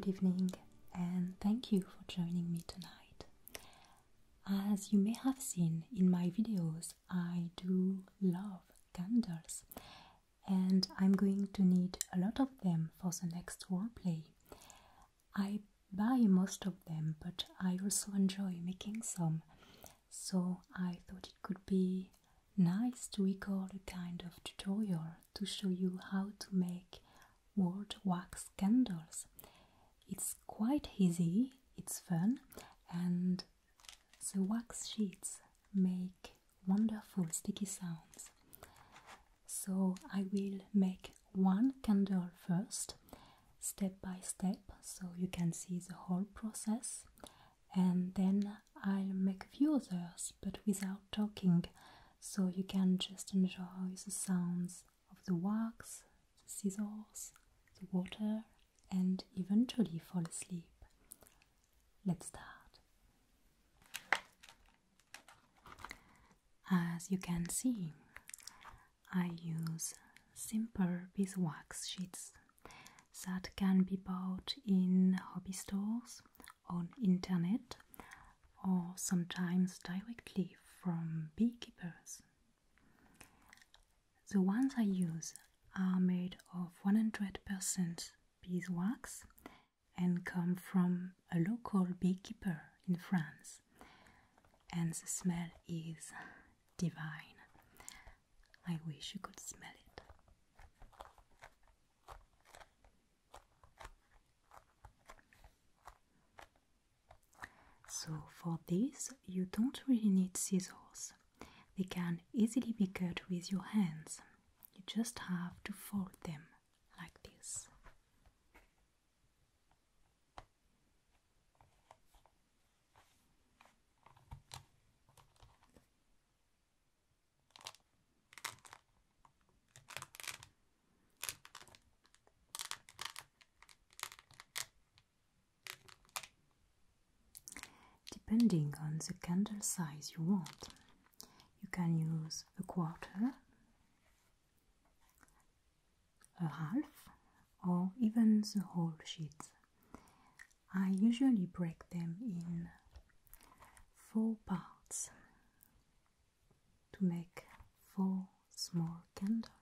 good evening, and thank you for joining me tonight. As you may have seen in my videos, I do love candles, and I'm going to need a lot of them for the next roleplay. I buy most of them, but I also enjoy making some, so I thought it could be nice to record a kind of tutorial to show you how to make rolled wax candles. It's quite easy, it's fun, and the wax sheets make wonderful sticky sounds. So I will make one candle first, step by step, so you can see the whole process, and then I'll make a few others but without talking, so you can just enjoy the sounds of the wax, the scissors, the water, and eventually fall asleep. Let's start. As you can see, I use simple beeswax sheets that can be bought in hobby stores, on internet, or sometimes directly from beekeepers. The ones I use are made of 100% beeswax and come from a local beekeeper in France, and the smell is divine. I wish you could smell it. So, for this, you don't really need scissors, they can easily be cut with your hands. You just have to fold them like this. Depending on the candle size you want, you can use a quarter, a half, or even the whole sheet. I usually break them in four parts to make four small candles.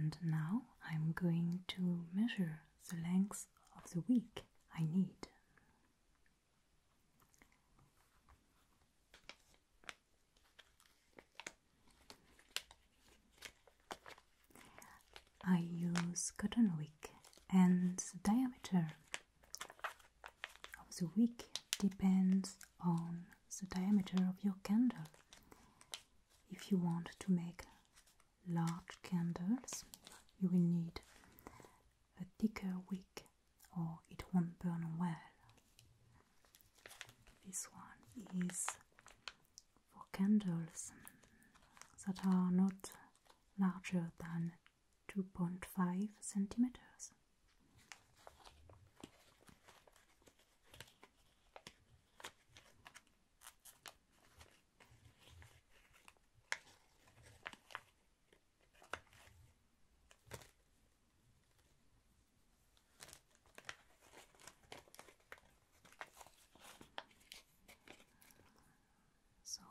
And now I'm going to measure the length of the wick I need. I use cotton wick and the diameter of the wick depends on the diameter of your candle. If you want to make large candles, you will need a thicker wick or it won't burn well. This one is for candles that are not larger than 2.5 centimeters. So,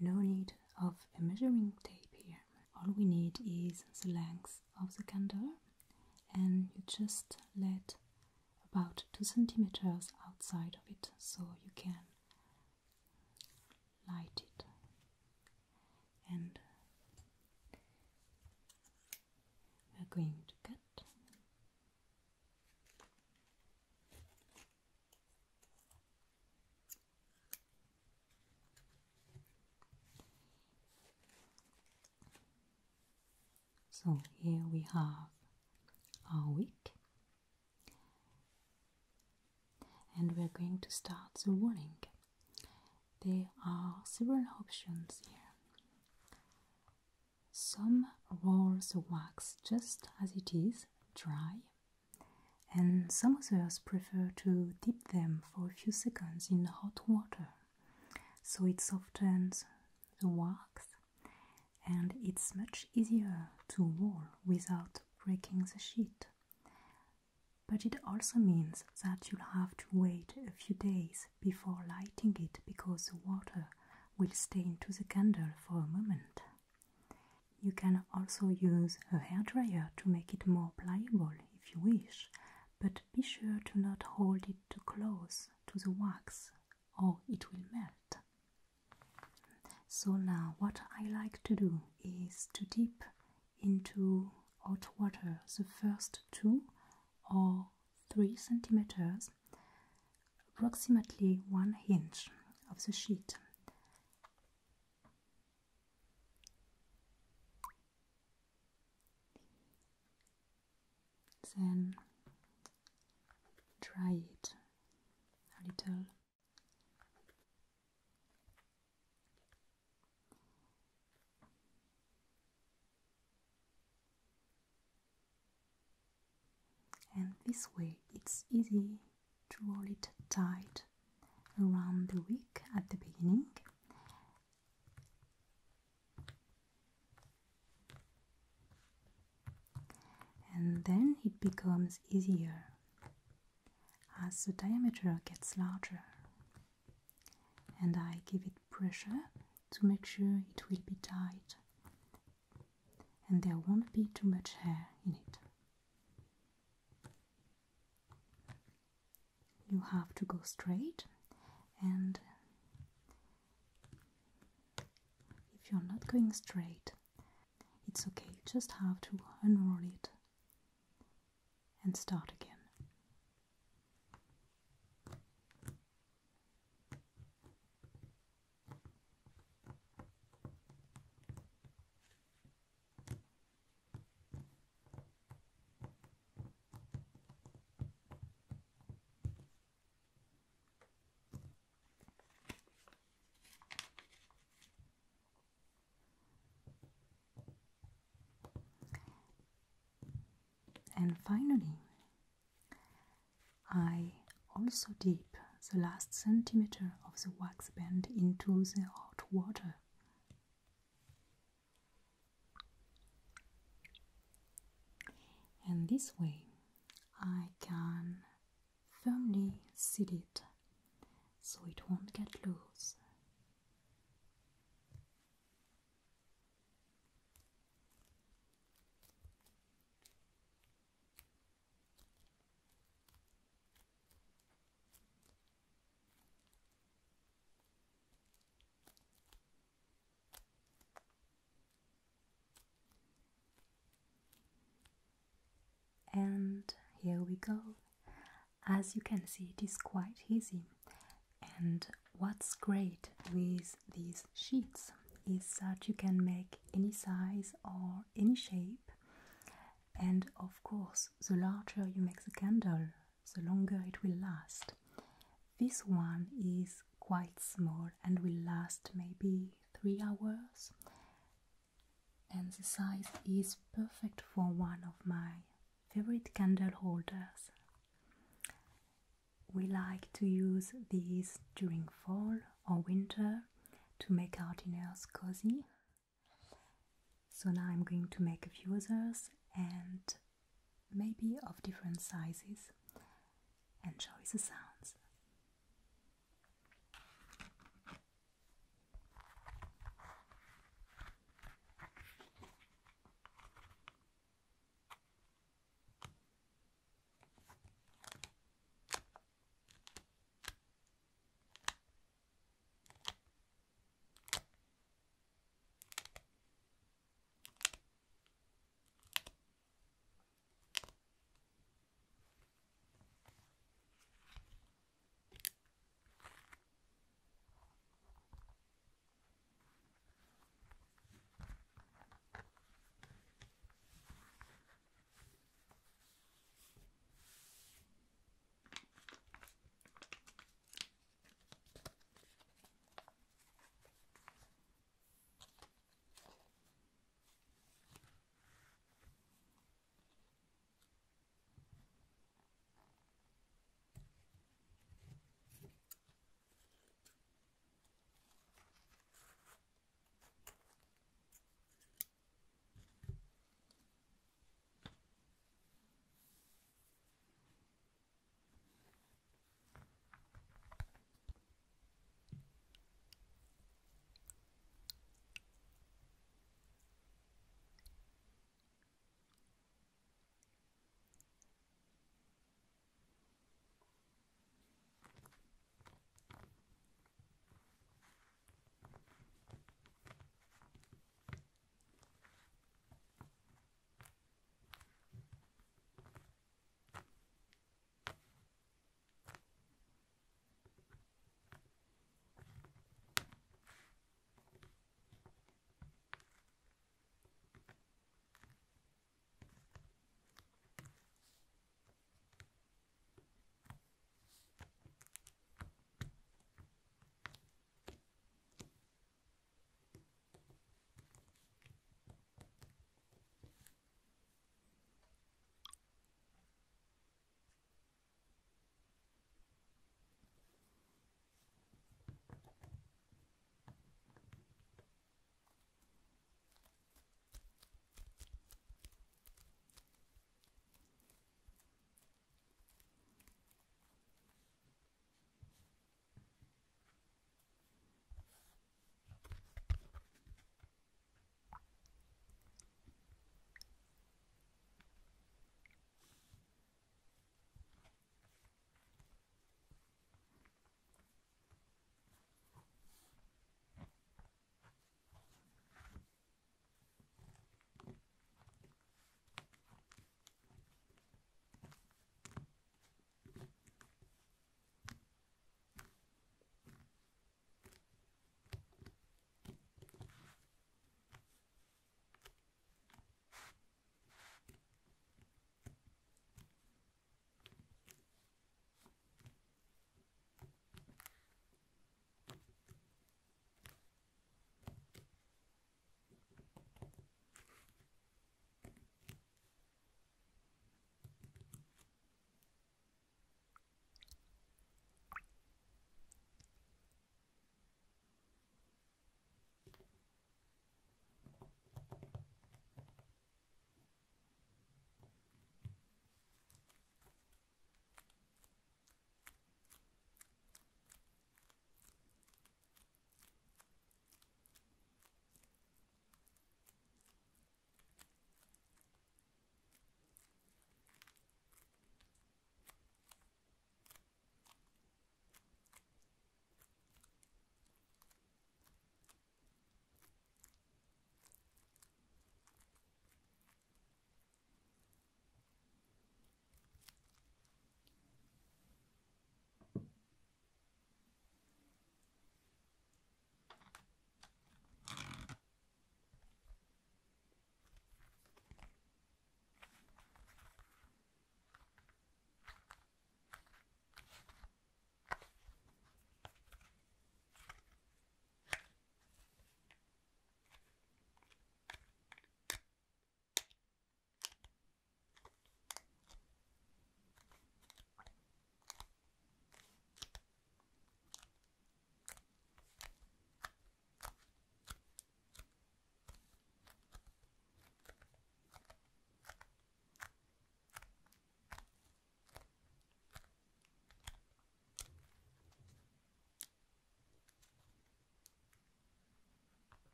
no need of a measuring tape here. All we need is the length of the candle, and you just let about two centimeters outside of it so you can light it. And we're going to cut So here we have our wick, and we're going to start the rolling. There are several options here. Some roll the wax just as it is, dry, and some others prefer to dip them for a few seconds in hot water so it softens the wax and it's much easier to roll without breaking the sheet. But it also means that you'll have to wait a few days before lighting it because the water will stay into the candle for a moment. You can also use a hair dryer to make it more pliable if you wish, but be sure to not hold it too close to the wax or it will melt. So now what I like to do is to dip into hot water the first two or three centimeters, approximately one inch of the sheet. Then dry it a little. And this way it's easy to roll it tight around the wick at the beginning. And then it becomes easier as the diameter gets larger. And I give it pressure to make sure it will be tight and there won't be too much hair in it. You have to go straight and if you're not going straight, it's okay, you just have to unroll it and start again. And finally, I also dip the last centimeter of the wax band into the hot water. And this way I can firmly seal it so it won't get loose. And here we go. As you can see, it is quite easy. And what's great with these sheets is that you can make any size or any shape. And of course, the larger you make the candle, the longer it will last. This one is quite small and will last maybe three hours. And the size is perfect for one of my favorite candle holders. We like to use these during fall or winter to make our dinners cozy. So now I'm going to make a few others and maybe of different sizes. Enjoy the sounds.